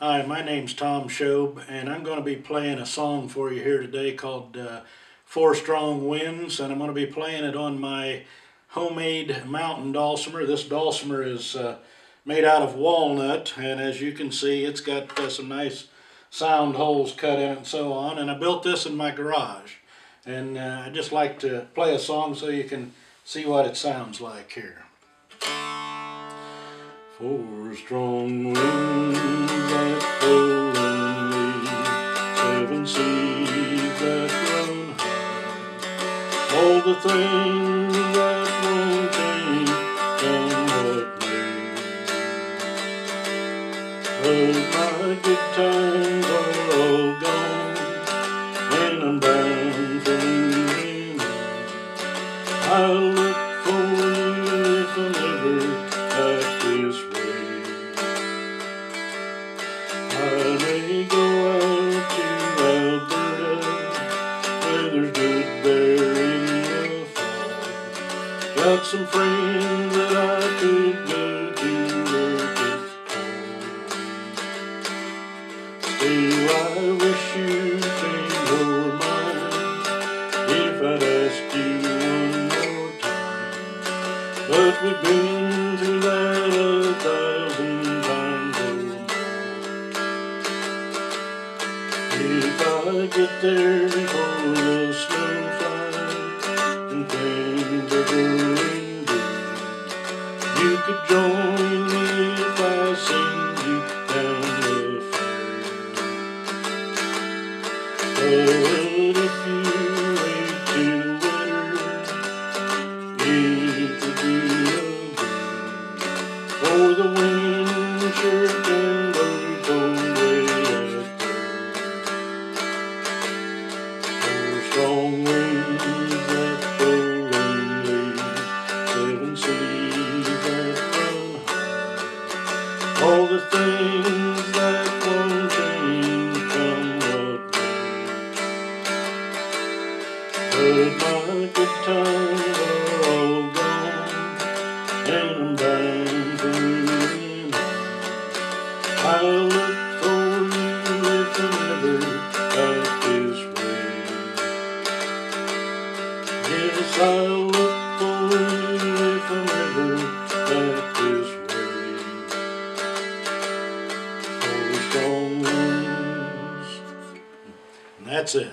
Hi, my name's Tom Shobe, and I'm going to be playing a song for you here today called uh, Four Strong Winds, and I'm going to be playing it on my homemade mountain dulcimer. This dulcimer is uh, made out of walnut, and as you can see, it's got uh, some nice sound holes cut in it and so on, and I built this in my garage. And uh, I just like to play a song so you can see what it sounds like here. Four strong winds that blow and seven seas that run high, all the things that won't change come what may. But my good times are all gone, and I'm bound for. I'll look for Got some friends that I could go to work called. Still, I wish you'd change your mind if I'd ask you one more time. But we've been through that a thousand times If I get there before the snow you could join me if I send you down the fair. But oh, if you wait till winter, be a. For oh, the wind sure the things that won't change come what may. My all gone, and I'm look for you if I'm ever this. Yes, I'll look for you if I'm ever That's it.